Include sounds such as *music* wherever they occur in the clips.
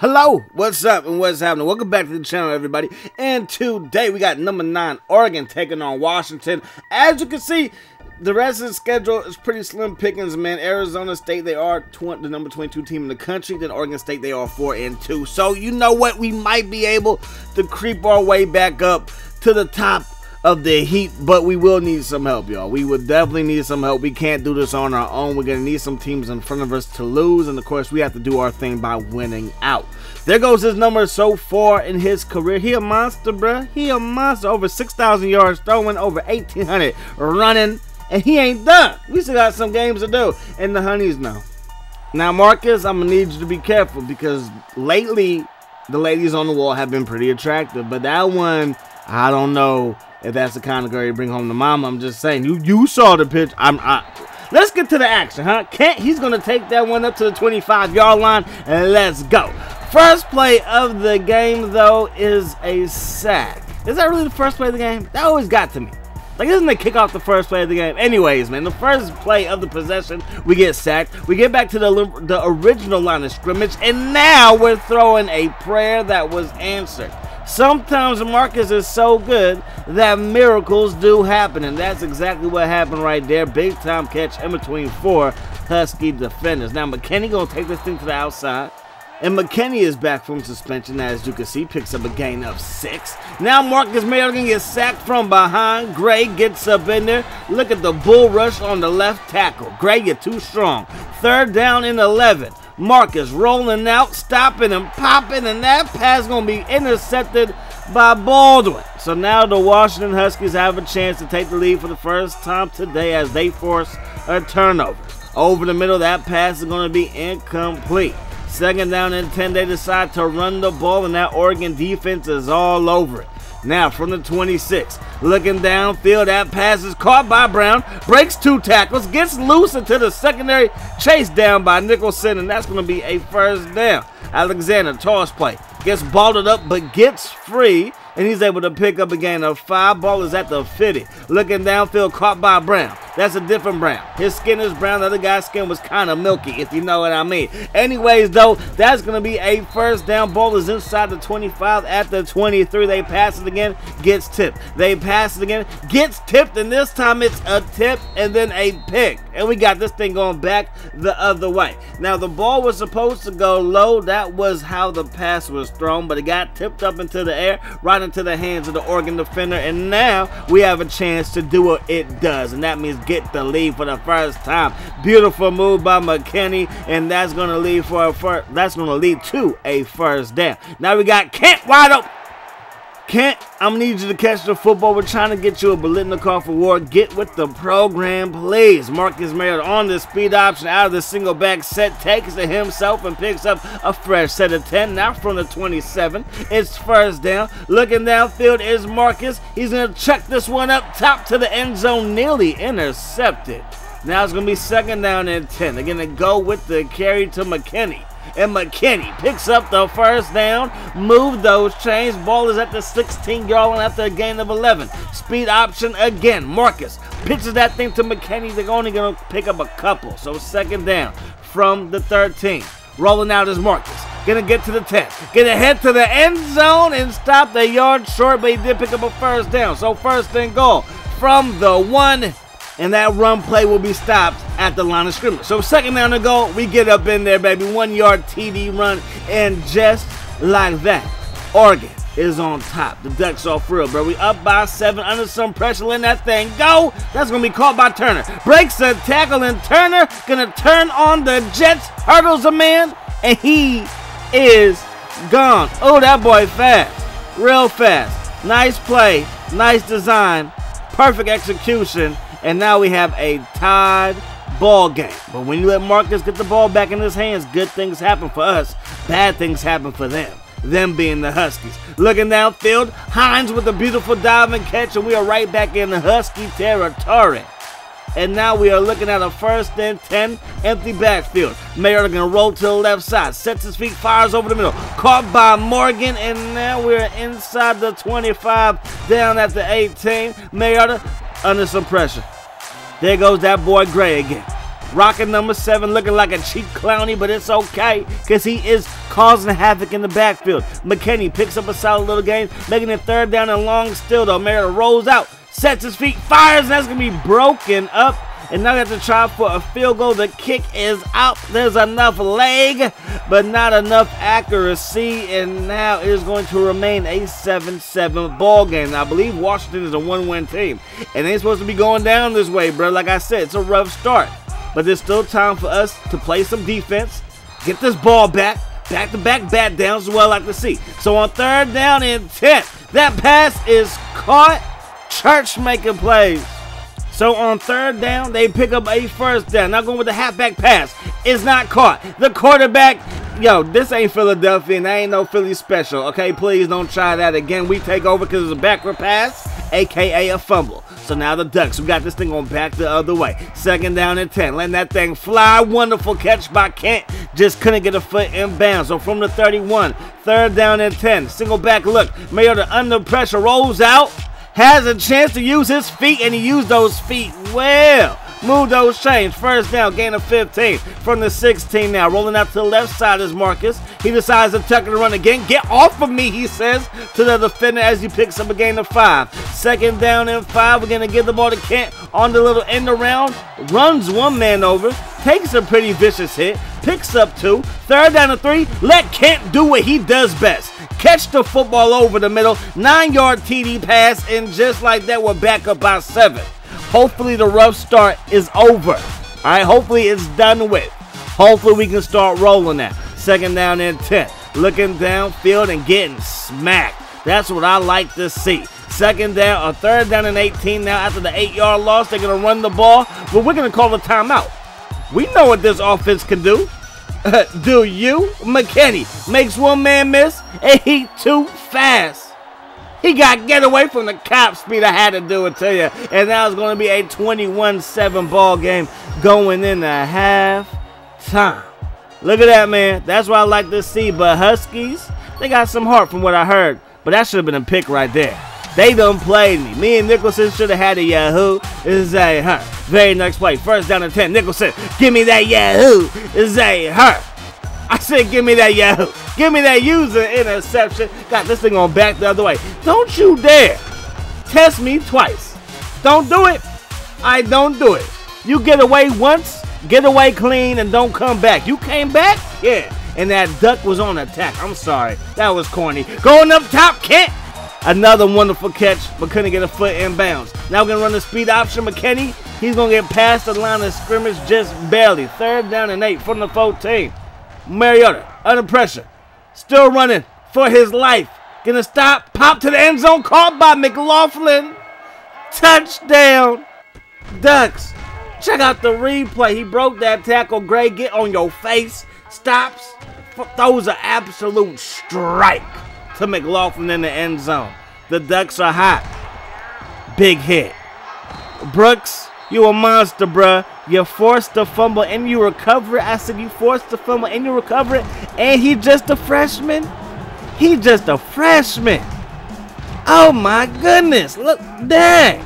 Hello, what's up and what's happening? Welcome back to the channel, everybody. And today we got number nine Oregon taking on Washington. As you can see, the rest of the schedule is pretty slim pickings, man. Arizona State, they are the number 22 team in the country. Then Oregon State, they are 4 and 2. So, you know what? We might be able to creep our way back up to the top of the Heat, but we will need some help, y'all. We will definitely need some help. We can't do this on our own. We're going to need some teams in front of us to lose, and of course, we have to do our thing by winning out. There goes his number so far in his career. He a monster, bruh. He a monster. Over 6,000 yards throwing, over 1,800 running, and he ain't done. We still got some games to do, and the honeys know. Now, Marcus, I'm going to need you to be careful because lately, the ladies on the wall have been pretty attractive, but that one, I don't know if that's the kind of girl you bring home to mama. I'm just saying, you you saw the pitch. I'm I, Let's get to the action, huh? Kent, he's gonna take that one up to the 25 yard line, and let's go. First play of the game though is a sack. Is that really the first play of the game? That always got to me. Like, isn't the kickoff the first play of the game? Anyways, man, the first play of the possession, we get sacked. We get back to the, the original line of scrimmage, and now we're throwing a prayer that was answered. Sometimes Marcus is so good that miracles do happen, and that's exactly what happened right there. Big time catch in between four Husky defenders. Now McKinney gonna take this thing to the outside. And McKinney is back from suspension, as you can see, picks up a gain of six. Now Marcus Mariota gonna get sacked from behind. Gray gets up in there. Look at the bull rush on the left tackle. Gray, you're too strong. Third down in 11. Marcus rolling out, stopping and popping, and that pass is going to be intercepted by Baldwin. So now the Washington Huskies have a chance to take the lead for the first time today as they force a turnover. Over the middle, that pass is going to be incomplete. Second down and 10, they decide to run the ball, and that Oregon defense is all over it. Now from the 26, looking downfield, that pass is caught by Brown, breaks two tackles, gets loose into the secondary, chased down by Nicholson, and that's going to be a first down. Alexander, toss play, gets balled up but gets free and he's able to pick up a gain of five. Ball is at the 50. Looking downfield, caught by Brown. That's a different Brown. His skin is brown. The other guy's skin was kind of milky, if you know what I mean. Anyways, though, that's going to be a first down. Ball is inside the 25 at the 23. They pass it again, gets tipped. They pass it again, gets tipped, and this time it's a tip and then a pick. And we got this thing going back the other way. Now, the ball was supposed to go low. That was how the pass was thrown, but it got tipped up into the air, right into the hands of the Oregon defender. And now we have a chance to do what it does, and that means get the lead for the first time. Beautiful move by McKinney, and that's to lead for a first, that's to lead to a first down. Now we got Kent wide open. Kent, I'm gonna need you to catch the football. We're trying to get you a Biletnikoff award. Get with the program, please. Marcus Mariota on the speed option out of the single back set, takes it himself and picks up a fresh set of 10. Now from the 27, it's first down. Looking downfield is Marcus. He's gonna check this one up top to the end zone, nearly intercepted. Now it's gonna be second down and 10. They're gonna go with the carry to McKinney and McKinney picks up the first down. Move those chains. Ball is at the 16 yard line after a gain of 11. Speed option again. Marcus pitches that thing to McKinney. They're only going to pick up a couple. So second down from the 13. Rolling out is Marcus. Gonna get to the 10. Gonna head to the end zone and stop the yard short, but he did pick up a first down. So first and goal from the one and that run play will be stopped at the line of scrimmage. So second down to go, we get up in there, baby. One yard TD run, and just like that, Oregon is on top. The Ducks off real, bro. We up by seven under some pressure. Letting that thing go. That's gonna be caught by Turner. Breaks the tackle, and Turner gonna turn on the Jets, hurdles a man, and he is gone. Oh, that boy fast, real fast. Nice play, nice design, perfect execution and now we have a tied ball game. But when you let Marcus get the ball back in his hands, good things happen for us, bad things happen for them. Them being the Huskies. Looking downfield, Hines with a beautiful diving catch, and we are right back in the Husky territory. And now we are looking at a first and 10 empty backfield. Mayer going to roll to the left side. Sets his feet, fires over the middle. Caught by Morgan. And now we're inside the 25, down at the 18. Mariota under some pressure. There goes that boy Gray again. Rocking number seven, looking like a cheap Clowney, but it's okay, because he is causing havoc in the backfield. McKinney picks up a solid little game, making it third down and long still, though. Mariota rolls out, sets his feet, fires, and that's going to be broken up and now they have to try for a field goal. The kick is out. There's enough leg, but not enough accuracy, and now it is going to remain a 7-7 ball game. I believe Washington is a one-win team, and they ain't supposed to be going down this way, bro. Like I said, it's a rough start, but there's still time for us to play some defense, get this ball back, back-to-back bat downs, as well like to see. So on third down and 10, that pass is caught. Church making plays. So on third down, they pick up a first down. Now going with the halfback pass. It's not caught. The quarterback, yo, this ain't Philadelphia and ain't no Philly special. Okay, please don't try that again. We take over because it's a backward pass, aka a fumble. So now the Ducks, we got this thing on back the other way. Second down and 10. Letting that thing fly. Wonderful catch by Kent. Just couldn't get a foot in bounds. So from the 31, third down and 10. Single back look. Mariota under pressure rolls out has a chance to use his feet, and he used those feet well. Move those chains. First down, gain of 15 from the 16 now. Rolling out to the left side is Marcus. He decides to tuck and run again. Get off of me, he says to the defender as he picks up a gain of five. Second down and five. We're going to give the ball to Kent on the little end around. Runs one man over. Takes a pretty vicious hit. Picks up two. Third down and three. Let Kent do what he does best catch the football over the middle, nine yard TD pass, and just like that, we're back up by seven. Hopefully, the rough start is over. All right, hopefully, it's done with. Hopefully, we can start rolling that. Second down and 10. Looking downfield and getting smacked. That's what I like to see. Second down, a third down and 18 now after the eight yard loss. They're going to run the ball, but we're going to call a timeout. We know what this offense can do. *laughs* do you? McKinney makes one man miss, and he too fast. He got get away from the cop speed. I had to do it to you. And now it's going to be a 21-7 ball game going into half time. Look at that, man. That's what I like to see. But Huskies, they got some heart from what I heard. But that should have been a pick right there. They done played me. Me and Nicholson should have had a Yahoo. Is a her. Very next play. First down and 10. Nicholson, give me that Yahoo. Zay her. I said, give me that Yahoo. Give me that user interception. Got this thing on back the other way. Don't you dare test me twice. Don't do it. I don't do it. You get away once, get away clean, and don't come back. You came back? Yeah. And that duck was on attack. I'm sorry. That was corny. Going up top, Kent. Another wonderful catch, but couldn't get a foot in bounds. Now we're going to run the speed option. McKinney, he's going to get past the line of scrimmage just barely. Third down and eight from the 14. Mariota, under pressure, still running for his life. Gonna stop, pop to the end zone, caught by McLaughlin. Touchdown, Ducks. Check out the replay. He broke that tackle. Gray, get on your face. Stops, throws an absolute strike to McLaughlin in the end zone. The Ducks are hot. Big hit. Brooks, you a monster, bruh. You forced the fumble and you recover it. I said you forced the fumble and you recover it. And he just a freshman? He just a freshman. Oh my goodness. Look, dang.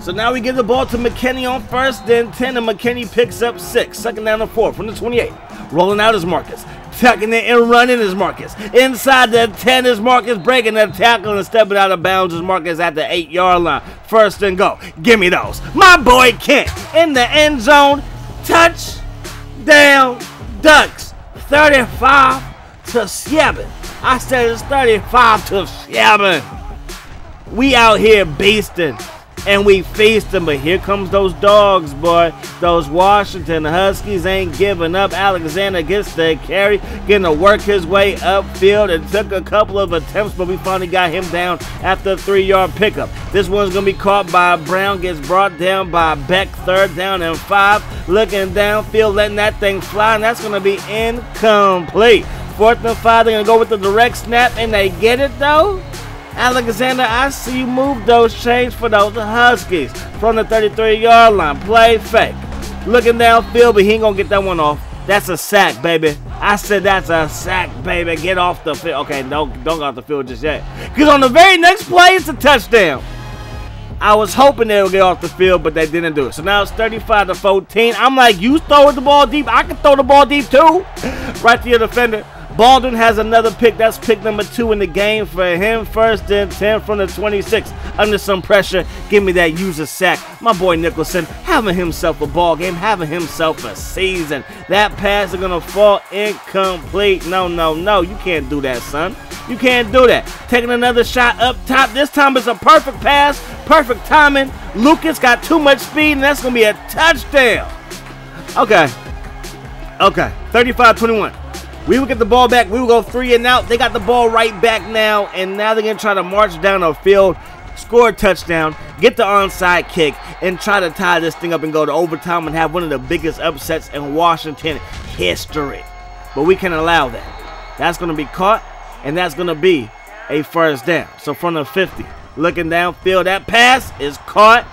So now we give the ball to McKinney on first, then 10, and McKinney picks up six. Second down to four from the 28. Rolling out is Marcus. Tucking it and running is Marcus. Inside the 10 is Marcus. Breaking the tackle and stepping out of bounds is Marcus at the 8 yard line. First and go. Give me those. My boy Kent in the end zone. Touchdown Ducks. 35 to 7. I said it's 35 to 7. We out here beasting and we feast them. But here comes those dogs, boy. Those Washington Huskies ain't giving up. Alexander gets the carry, getting to work his way upfield. It took a couple of attempts, but we finally got him down after a three-yard pickup. This one's going to be caught by Brown, gets brought down by Beck, third down and five. Looking downfield, letting that thing fly, and that's going to be incomplete. Fourth and five, they're going to go with the direct snap, and they get it, though. Alexander, I see you move those chains for those Huskies from the 33 yard line. Play fake. Looking downfield, but he ain't gonna get that one off. That's a sack, baby. I said that's a sack, baby. Get off the field. Okay, don't don't go off the field just yet. Because on the very next play, it's a touchdown. I was hoping they would get off the field, but they didn't do it. So now it's 35 to 14. I'm like, you throw the ball deep. I can throw the ball deep too. *laughs* right to your defender. Baldwin has another pick. That's pick number two in the game for him. First and 10 from the 26. Under some pressure. Give me that user sack. My boy Nicholson having himself a ball game, having himself a season. That pass is going to fall incomplete. No, no, no. You can't do that, son. You can't do that. Taking another shot up top. This time it's a perfect pass. Perfect timing. Lucas got too much speed, and that's going to be a touchdown. Okay. Okay. 35 21. We will get the ball back. We will go three and out. They got the ball right back now, and now they're going to try to march down the field, score a touchdown, get the onside kick, and try to tie this thing up and go to overtime and have one of the biggest upsets in Washington history. But we can allow that. That's going to be caught, and that's going to be a first down. So from the 50, looking downfield, that pass is caught,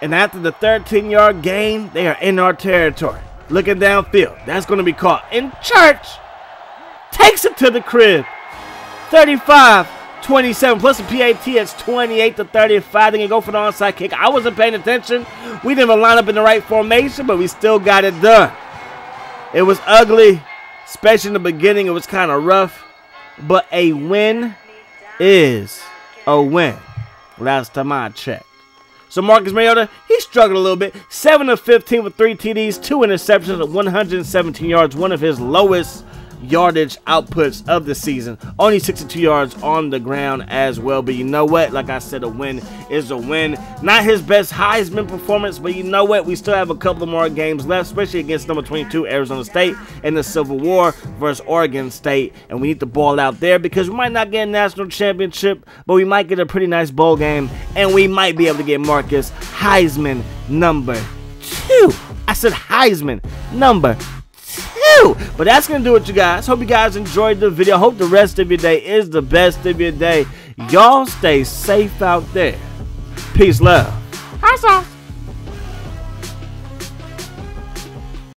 and after the 13 yard gain, they are in our territory. Looking downfield, that's going to be caught. In church, takes it to the crib. 35 27 plus the PAT. It's 28 to 35. They can go for the onside kick. I wasn't paying attention. We didn't even line up in the right formation, but we still got it done. It was ugly, especially in the beginning. It was kind of rough, but a win is a win. Last time I checked. So Marcus Mariota, he struggled a little bit. 7 of 15 with 3 TDs, 2 interceptions at 117 yards, one of his lowest yardage outputs of the season. Only 62 yards on the ground as well. But you know what? Like I said, a win is a win. Not his best Heisman performance, but you know what? We still have a couple more games left, especially against number 22 Arizona State in the Civil War versus Oregon State. And we need the ball out there because we might not get a national championship, but we might get a pretty nice bowl game. And we might be able to get Marcus Heisman number two. I said Heisman number but that's going to do it, you guys. Hope you guys enjoyed the video. Hope the rest of your day is the best of your day. Y'all stay safe out there. Peace, love. Hi, sauce.